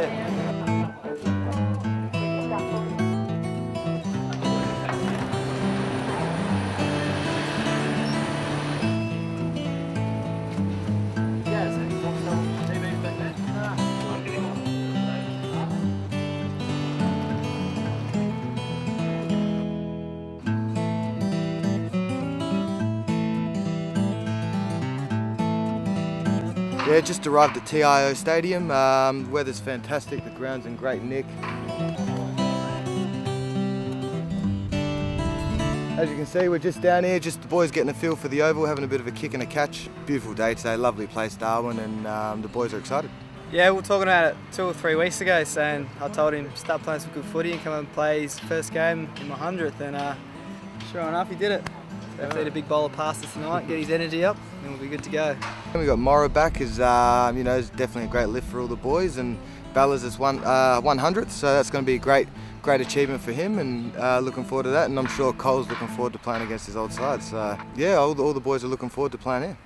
tardes. Yeah, just arrived at TIO Stadium. Um, weather's fantastic, the ground's in great nick. As you can see, we're just down here, just the boys getting a feel for the oval, having a bit of a kick and a catch. Beautiful day today, lovely place, Darwin, and um, the boys are excited. Yeah, we were talking about it two or three weeks ago, saying I told him start playing some good footy and come and play his first game in my hundredth, and uh, sure enough, he did it. If he a big bowl of pasta tonight, get his energy up, and we'll be good to go. And we got Morrow back, is uh, you know, is definitely a great lift for all the boys, and Ballas is one uh, 100th, so that's going to be a great, great achievement for him, and uh, looking forward to that. And I'm sure Cole's looking forward to playing against his old side. So yeah, all the, all the boys are looking forward to playing here.